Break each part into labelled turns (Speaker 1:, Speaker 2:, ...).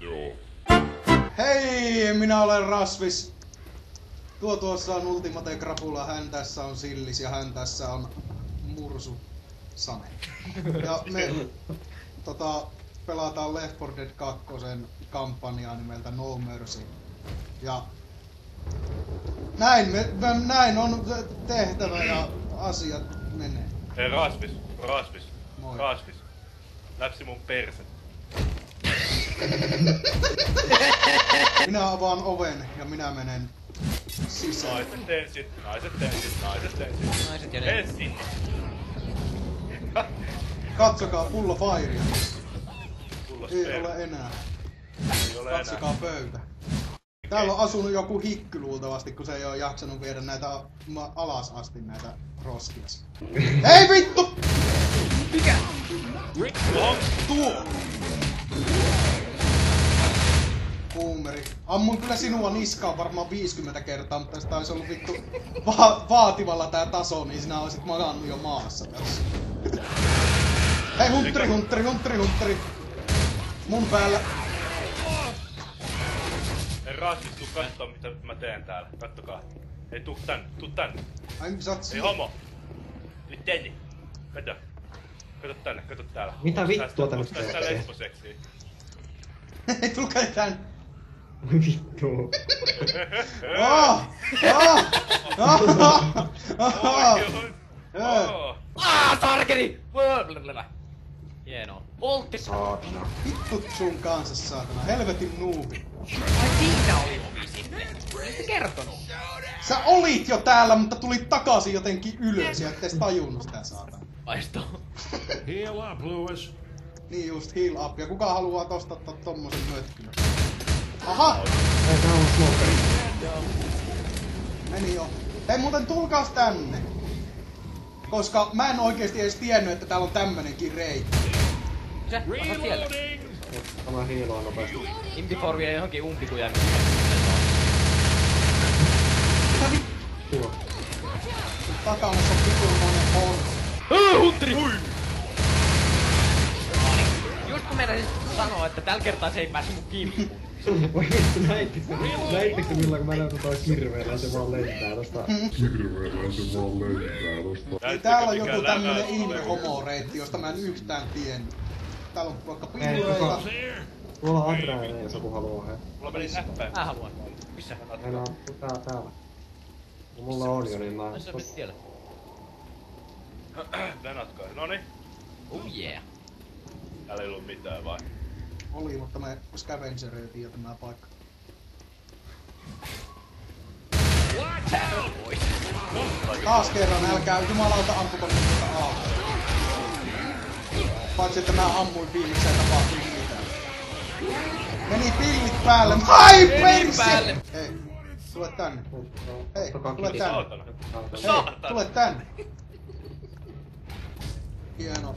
Speaker 1: Joo.
Speaker 2: Hei, minä olen Rasvis. Tuo tuossa on Ultimate Krapula, hän tässä on Sillis ja hän tässä on Mursu Sane. Ja me tota, pelataan Left 4 Dead 2 kampanjaa nimeltä No Mercy. Ja näin, me, me, näin on tehtävä ja asiat menee.
Speaker 1: Hei Rasvis. Rasvis. Läpsi mun perse.
Speaker 2: Minä avaan oven ja minä menen sisään.
Speaker 1: Naiset ensin, naiset ensin, naiset ensin.
Speaker 3: Naiset ja ne.
Speaker 1: Ensin.
Speaker 2: Katsokaa pullo fairia. Ei ole enää.
Speaker 1: Ei ole enää.
Speaker 2: Katsokaa pöytä. Täällä on asunut joku hikky luultavasti, kun se ei ole jaksanut viedä näitä alas asti näitä roskia. Ei vittu!
Speaker 1: Oho,
Speaker 2: Tuo! Boomeri. Ammun kyllä sinua niskaan varmaan 50 kertaa, mutta jos tää olisi ollut vittu va- vaativalla tää taso, niin sinä olisit magannut jo maassa tässä. Hei, huntteri, huntteri, huntteri, huntteri. Mun päällä.
Speaker 1: Hei Rasvis, tuu kattoo mitä mä teen täällä. Kattokaa. Hei, tuu tänne, tuu tänne.
Speaker 2: Ai, sä oot
Speaker 1: Ei homo. Nyt tänne. Kato. Kato tänne, kato täällä.
Speaker 4: Mitä vittua
Speaker 1: tää-
Speaker 4: tää
Speaker 1: onks
Speaker 4: nyt
Speaker 1: tää
Speaker 4: tekee?
Speaker 1: lesboseksiä?
Speaker 2: Ei tulkaa tän.
Speaker 4: Vittu.
Speaker 2: Ah! Ah! Ah! Ah!
Speaker 3: Tarkeni! Blablabla. Hienoa. Voltti.
Speaker 4: Saatana.
Speaker 2: Vittu sun kanssa, saatana. Helvetin nuubi.
Speaker 3: Ai siinä oli ovi sitten. Olisitte kertonut.
Speaker 2: Sä olit jo täällä, mutta tulit takaisin jotenkin ylös ja et edes tajunnut sitä, saatana.
Speaker 3: Aisto.
Speaker 5: Heal up, Lewis.
Speaker 2: Niin just, heal up. Ja kuka haluaa tosta to, tommosen mötkyn? Aha!
Speaker 4: Ei tää on smokeri.
Speaker 2: Meni jo. Hei muuten tulkaas tänne. Koska mä en oikeesti edes tiennyt, että täällä on tämmönenkin reitti.
Speaker 3: Se, asat siellä.
Speaker 4: Tämä hiiloa nopeasti.
Speaker 3: Impifor vie johonkin umpikujaan.
Speaker 4: Tuo.
Speaker 2: Sun takamassa on
Speaker 3: että tällä kertaa se ei päässyt mun kimppuun.
Speaker 4: Näittekö? Näittekö milloin kun mä näytän toi kirveellä se vaan lentää tosta?
Speaker 5: Hirveellä se vaan lentää tosta.
Speaker 2: Täällä on joku tämmönen
Speaker 1: tulee?
Speaker 2: ihme homoreitti, josta mä en yhtään tiennyt. Täällä on vaikka?
Speaker 5: Here.
Speaker 4: Tuolla on Adrian jos joku haluaa he.
Speaker 1: Mulla meni näppäin.
Speaker 3: Mä haluan. Missä?
Speaker 4: Meillä on tää täällä. No mulla on jo, niin mä...
Speaker 3: Ai sä menet siellä.
Speaker 1: Venatkaa. Noni.
Speaker 3: Oh yeah.
Speaker 1: Täällä ei ollut mitään vai?
Speaker 2: Oli, mutta me scavengereitiin jo tämä paikka. Taas kerran, älkää jumalauta ampuko niitä aaltoa. Paitsi että mä ammuin viimekseen tapahtui mitään. Meni pillit päälle. Ai perse!
Speaker 3: päälle.
Speaker 2: Hei, tule tänne. Hei, tule tänne. Hei, tule tänne. Hieno.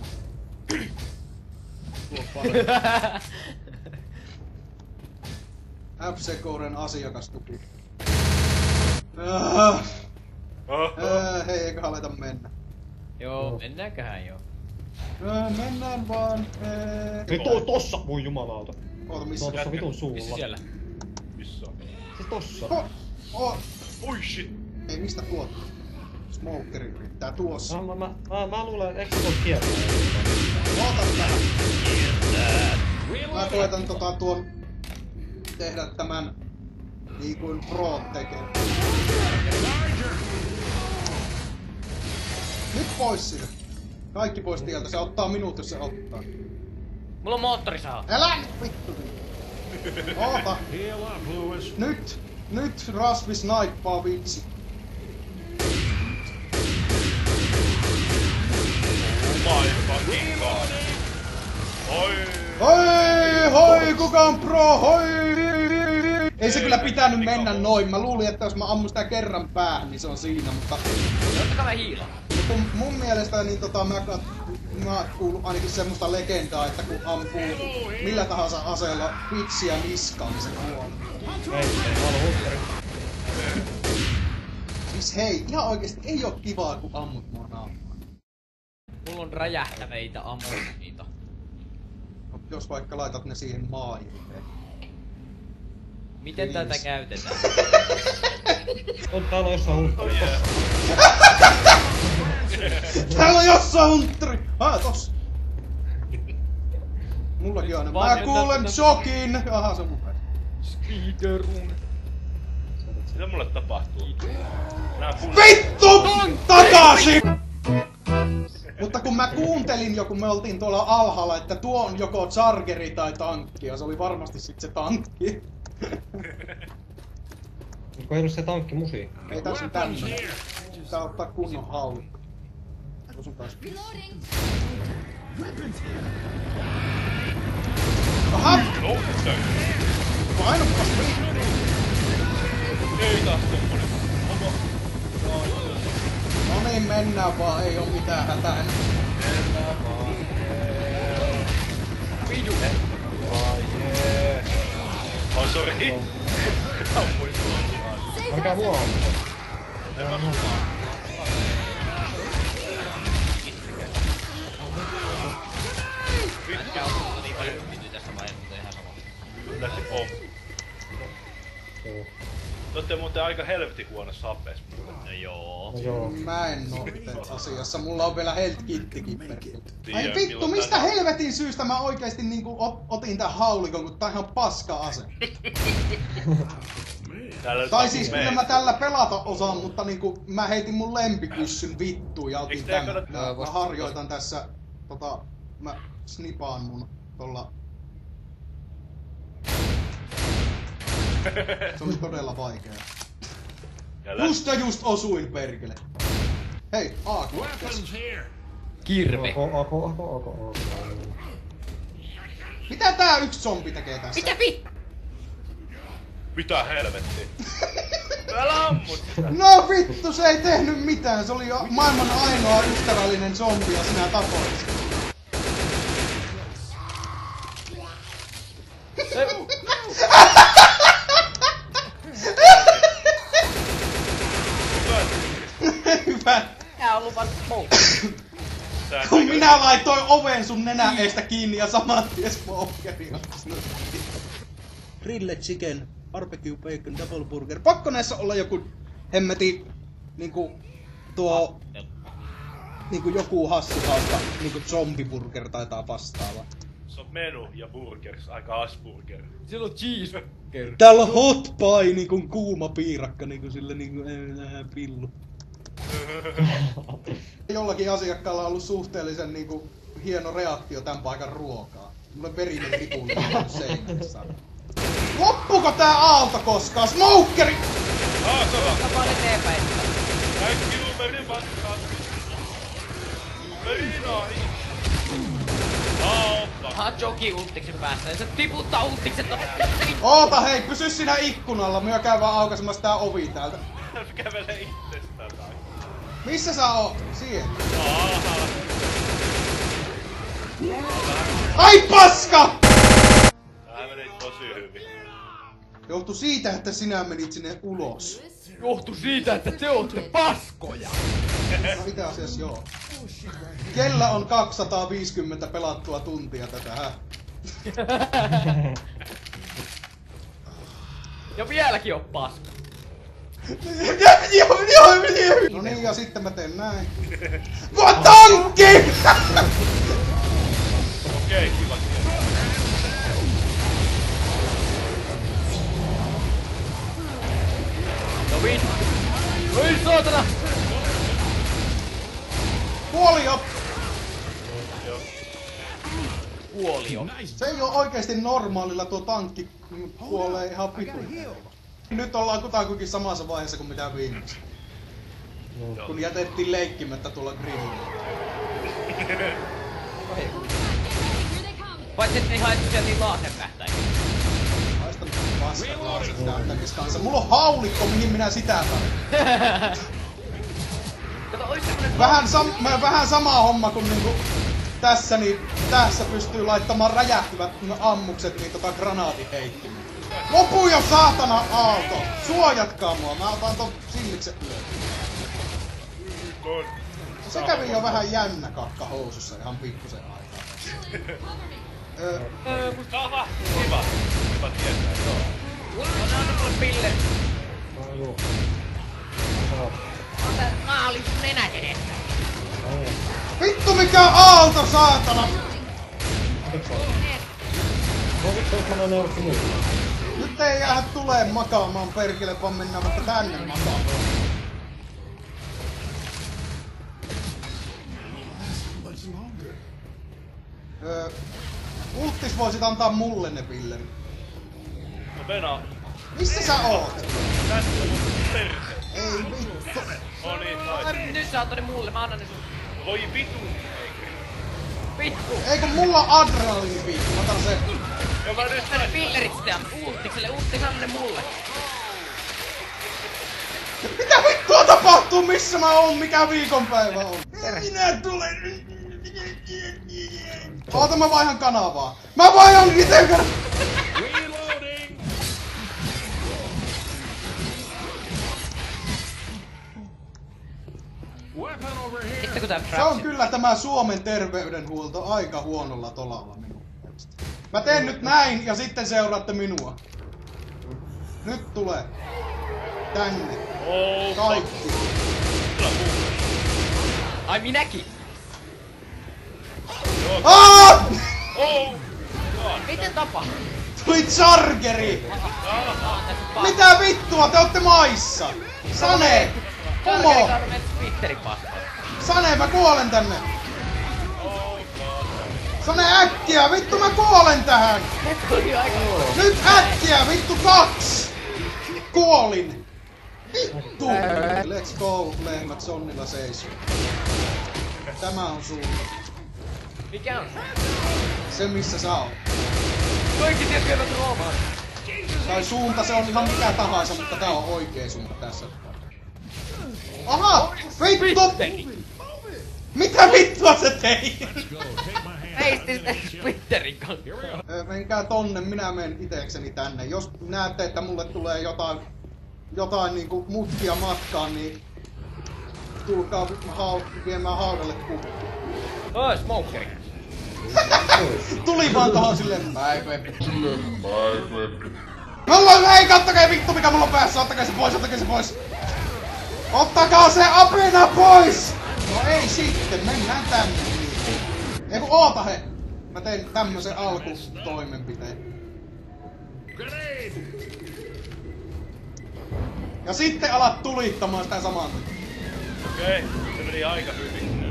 Speaker 2: Tuo. F-Securen asiakastuki.
Speaker 1: Oho.
Speaker 2: ah, hei, eikö aleta mennä?
Speaker 3: Joo, mennäänköhän joo.
Speaker 2: Ah, mennään vaan. Eh.
Speaker 4: Ei to, tossa! Voi jumalauta.
Speaker 2: Oota, missä?
Speaker 4: on tossa vitun
Speaker 3: Missä
Speaker 4: suulla.
Speaker 3: siellä?
Speaker 1: Missä on?
Speaker 4: Se tossa.
Speaker 2: Oh, oh.
Speaker 1: Oi shit.
Speaker 2: Ei, mistä tuot? Smokeri yrittää tuossa.
Speaker 4: Mä, mä, mä, mä luulen, että eikö se voi kiertää?
Speaker 2: Oota tähän. Mä koetan tota tuon tehdä tämän niin kuin pro tekee. Nyt pois siitä. Kaikki pois tieltä. Se ottaa minut, jos se ottaa.
Speaker 3: Mulla on moottorisaha.
Speaker 2: Älä nyt vittu. Oota.
Speaker 5: Up, Lewis.
Speaker 2: Nyt. Nyt Rasvi snaippaa vitsi. On pro, hoi! Ei se kyllä pitänyt mennä noin. Mä luulin, että jos mä ammun sitä kerran päähän, niin se on siinä, mutta...
Speaker 3: Ottakaa mä hiilaa.
Speaker 2: Mutta mun, mun mielestä niin tota, mä, kat, mä oon kuullut ainakin semmoista legendaa, että kun ampuu millä tahansa aseella vitsiä niskaan, niin se kuolee.
Speaker 4: Ei, ei, mä oon.
Speaker 2: Siis hei, ihan oikeesti ei oo kivaa, kun ammut mua naamaan.
Speaker 3: Mulla on räjähtäveitä ammuniita.
Speaker 2: Jos vaikka laitat ne siihen maailmeen.
Speaker 3: Miten
Speaker 2: Please.
Speaker 3: tätä käytetään?
Speaker 4: On.
Speaker 1: Oh yeah.
Speaker 2: Täällä on jossain huntteri! Ah, tossa! Mullakin on. Mä
Speaker 3: Vaan
Speaker 2: kuulen shokin! Aha, se on mun.
Speaker 3: Speederun.
Speaker 1: Mitä mulle tapahtuu?
Speaker 2: Vittu! Takaisin! Mä kuuntelin jo, kun me oltiin tuolla alhaalla, että tuo on joko chargeri tai tankki, ja se oli varmasti sit se tankki.
Speaker 4: Onko se tankki musiikki?
Speaker 2: Ei tässä on tämmönen. Tää ottaa kunnon taas. Aha!
Speaker 1: No, tää.
Speaker 2: Painopas
Speaker 1: Ei taas tommonen. Onko?
Speaker 2: No niin, mennään vaan, ei oo mitään hätää.
Speaker 1: Oh, sori. Ammuin sua.
Speaker 4: Älkää mua ammuko.
Speaker 1: En mä sua. Vittu.
Speaker 3: Niin paljon piti tässä vaiheessa, ihan sama.
Speaker 1: On.
Speaker 4: Joo.
Speaker 1: Te ootte muuten aika helvetin huonossa apes muuten.
Speaker 3: No joo.
Speaker 4: No joo.
Speaker 2: Mä en oo itse asiassa, mulla on vielä health kittikin. Ai vittu, mistä helvetin syystä mä oikeesti niinku ot, otin tän haulikon, kun tää on ihan paska ase. Tai siis kyllä mä tällä pelata osaan, mutta niinku mä heitin mun lempipyssyn vittuun ja otin tän. Mä, harjoitan tässä, tota, mä snipaan mun tolla... Se oli todella vaikea.
Speaker 1: Ja lä-
Speaker 2: Just ja just osuin perkele. Hei, AK.
Speaker 5: Weapons here.
Speaker 3: Kirve.
Speaker 4: Ako, ako, ako, ako, ako.
Speaker 2: Mitä tää yksi zombi tekee tässä?
Speaker 3: Mitä vi?
Speaker 1: Mitä helvettiä? Älä ammu sitä.
Speaker 2: No vittu, se ei tehnyt mitään. Se oli jo maailman ainoa ystävällinen zombi ja sinä tapoit sen. Hyvä.
Speaker 3: Tää on luvan smoke.
Speaker 1: Sä et
Speaker 2: Kun minä laitoin oven sun nenän eestä kiinni ja saman tien smokeri Grilled chicken, barbecue bacon, double burger. Pakko näissä olla joku hemmeti niinku tuo niinku joku hassu hauska niinku zombiburger tai jotain vastaavaa.
Speaker 1: Se on menu ja burgers, aika asburger.
Speaker 3: Sillä on cheeseburger.
Speaker 2: Täällä on hot pie niinku kuuma piirakka niinku sille niinku äh, pillu. Jollakin asiakkaalla on ollut suhteellisen niinku hieno reaktio tämän paikan ruokaa. Mulle verinen tipuli seinässä. Loppuuko tää aalto koskaan? Smokeri!
Speaker 3: Mä vaan eteenpäin.
Speaker 1: Kaikki Uberin vastaan! Uberi noin! Ah,
Speaker 3: joki ultiksen päästä. Ja se tiputtaa ultiksen.
Speaker 2: Oota hei, pysy siinä ikkunalla. Myö käy vaan aukaisemassa tää ovi täältä.
Speaker 1: Kävelee itsestään tai.
Speaker 2: Missä sä oot? Siihen. Ai paska!
Speaker 1: Tää meni tosi hyvin.
Speaker 2: Johtu siitä, että sinä menit sinne ulos.
Speaker 3: Johtu siitä, että te ootte paskoja.
Speaker 2: No itse asiassa joo. Kellä on 250 pelattua tuntia tätä, hä?
Speaker 3: Ja vieläkin on paska.
Speaker 2: No niin, ja sitten mä teen näin. Mua tankki!
Speaker 1: Okei, kiva.
Speaker 3: No vittu. Oi saatana!
Speaker 2: Kuolio!
Speaker 1: Joo.
Speaker 3: Kuoli jo.
Speaker 2: Se ei oo oikeesti normaalilla tuo tankki kuolee ihan vitun. Nyt ollaan kutakuinkin samassa vaiheessa kuin mitä viimeksi.
Speaker 1: Joo.
Speaker 2: Kun jätettiin leikkimättä tuolla grillillä.
Speaker 3: Paitsi et ei haettu sieltä niin laserpähtäitä.
Speaker 2: Haista nyt paskat laaset näyttämis kanssa. Mulla on haulikko, mihin minä sitä tarvitsen. Vähän, sam- vähän sama homma kuin niinku tässä, niin tässä pystyy laittamaan räjähtyvät ammukset niin tota granaatin heittimeen. Lopu jo saatana aalto! Suojatkaa mua, mä otan ton silliksen.
Speaker 1: Kun...
Speaker 2: Se kävi jo vähän jännä kakka housussa ihan pikkusen aikaa. Öö,
Speaker 1: Aha, kiva. Kiva tietää, joo.
Speaker 3: Anna mulle pilleri.
Speaker 4: No joo.
Speaker 3: Ota sun nenän edessä.
Speaker 4: Ai.
Speaker 2: vittu mikä aalto, saatana!
Speaker 4: Jos mä näin neuvottu muuta.
Speaker 2: Nyt ei jää tulee makaamaan perkele, vaan mennään vaikka tänne makaamaan. Öö, Ulttis voisit antaa mulle ne pillerit.
Speaker 1: No Venä,
Speaker 2: Missä sä oot?
Speaker 1: tässä on mun.
Speaker 2: Ei vittu.
Speaker 1: No niin, sai.
Speaker 3: Nyt sä ne mulle, mä annan ne sun.
Speaker 1: Voi vitu.
Speaker 3: Vittu.
Speaker 2: Ei kun mulla on adrenaliinipiikki, mä otan sen.
Speaker 1: Mä nyt
Speaker 3: Mistä ne
Speaker 1: sain.
Speaker 3: pillerit anna ne mulle.
Speaker 2: Mitä vittua tapahtuu? Missä mä oon? Mikä viikonpäivä on? Minä tulen. Oota mä vaihan kanavaa. Mä vaihan ite
Speaker 5: Reloading!
Speaker 3: Kun tää
Speaker 2: Se on kyllä tämä Suomen terveydenhuolto aika huonolla tolalla minun mielestä. Mä teen nyt näin ja sitten seuraatte minua. Nyt tulee. Tänne.
Speaker 1: Oh,
Speaker 2: Kaikki.
Speaker 3: Ai minäkin.
Speaker 2: Aa!
Speaker 1: Oh!
Speaker 3: Miten tapahtuu?
Speaker 2: Tuli chargeri! Mitä vittua, te ootte maissa! Sane!
Speaker 3: Vastaan.
Speaker 2: Sane, mä kuolen tänne! Sane äkkiä, vittu mä kuolen tähän! Nyt äkkiä, vittu kaks! Kuolin! Vittu! Let's go, lehmät sonnilla seis. Tämä on suunta.
Speaker 3: Mikä on?
Speaker 2: Se missä sä oot.
Speaker 3: Kaikki tietävät Roomaan.
Speaker 2: Tai suunta, se on ihan mikä tahansa, mutta tää on oikea suunta tässä. Aha! Vittu! Mitä vittua se tei?
Speaker 3: Heisti sitten Twitterin kanssa.
Speaker 2: Menkää tonne, minä menen itekseni tänne. Jos näette, että mulle tulee jotain, jotain niinku mutkia matkaan, niin tulkaa hau, viemään haudalle kuppi.
Speaker 3: Oi, smokeri.
Speaker 2: Tuli vaan tohon silleen päivä. Mulla on, hei kattakaa vittu mikä mulla on päässä, ottakaa se pois, ottakaa se pois. Ottakaa se apina pois! No ei sitten, mennään tänne. Ei kun oota he. Mä tein tämmösen alkutoimenpiteen. Ja sitten alat tulittamaan sitä saman.
Speaker 1: Okei, se meni aika hyvin.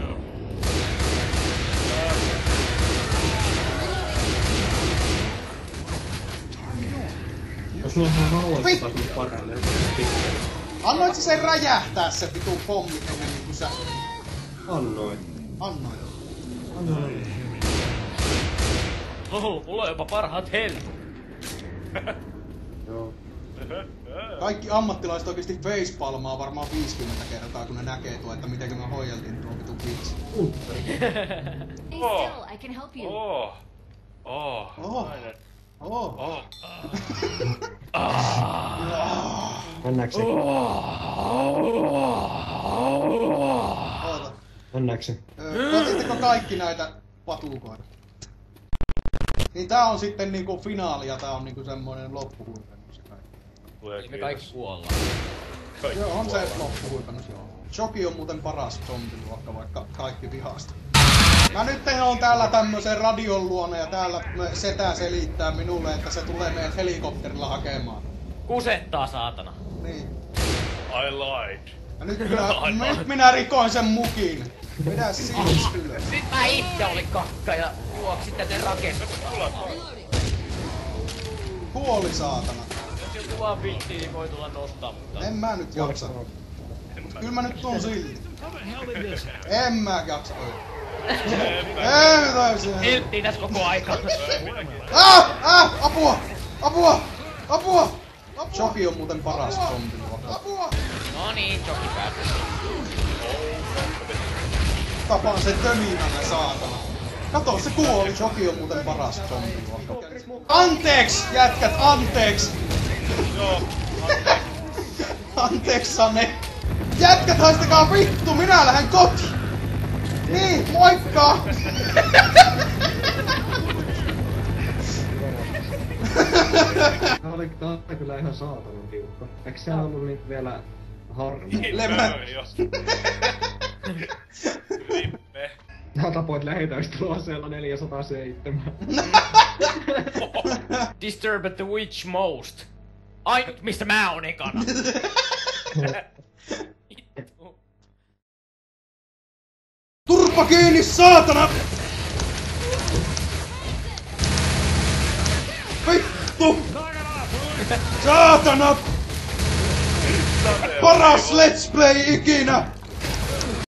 Speaker 4: Jos sulla on.
Speaker 2: Annoit sä sen räjähtää se vitun pommi ennen kuin sä
Speaker 4: Annoin.
Speaker 2: annoit?
Speaker 4: Annoin.
Speaker 3: Oho, mulla on jopa parhaat helmet.
Speaker 4: Joo.
Speaker 2: Kaikki ammattilaiset oikeesti facepalmaa varmaan 50 kertaa, kun ne näkee tuo, että miten me hoideltiin tuo vitun vitsi.
Speaker 6: Stay
Speaker 1: Oh.
Speaker 6: still, I can help you.
Speaker 1: Oh. Oh.
Speaker 2: Oh. Oh.
Speaker 1: Oh.
Speaker 4: Mennäänkö?
Speaker 2: Oota.
Speaker 4: Mennäänkö se?
Speaker 2: Öö, kaikki näitä patukoita? Niin tää on sitten niinku finaali ja tää on niinku semmoinen loppuhuipennus ja kaikki.
Speaker 1: Tulee
Speaker 3: Eli me kaikki kuollaan.
Speaker 1: Kaikki
Speaker 2: Joo, on se
Speaker 1: kuollaan.
Speaker 2: loppuhuipennus joo. Shoki on muuten paras zombiluokka, vaikka kaikki vihasta. Mä nyt on täällä tämmösen radion luona ja täällä setä selittää minulle, että se tulee meidät helikopterilla hakemaan.
Speaker 3: Kusettaa saatana.
Speaker 2: Niin.
Speaker 1: I lied.
Speaker 2: Ja nyt minä, nyt minä rikoin sen mukin. Pidä siis ylös.
Speaker 3: Nyt mä itse olin kakka ja juoksi tänne rakennukseen.
Speaker 2: Kuoli saatana.
Speaker 3: Jos joku vaan viittii, niin voi tulla nostaa, mutta...
Speaker 2: En mä nyt jaksa. Kyllä mä nyt tuun silti. En mä jaksa. Ei täysin.
Speaker 3: Hilttiin tässä koko aika.
Speaker 2: Ah! Ah! Apua! Apua! Apua! Apua! Shoki on muuten paras zombiluokka. Apua!
Speaker 3: No niin, joki pääsee
Speaker 2: tapaan sen töminänä saatana. Kato, se kuoli, Joki on muuten paras zombi. Anteeks, jätkät, anteeks!
Speaker 1: Joo,
Speaker 2: anteeks. anteeks, Jätkät, haistakaa vittu, minä lähden koti! Niin, moikka!
Speaker 4: Tää oli, tää oli kyllä ihan saatanan tiukka. Eikö siellä ollut niitä vielä harmi?
Speaker 1: Niin, Lemä...
Speaker 4: Sä tapoit lähitaisteluaseella 407.
Speaker 3: Disturb the witch most. Ainut mistä mä oon ekana.
Speaker 2: Turpa kiinni, saatana! Vittu! Saatana! Paras Let's Play ikinä!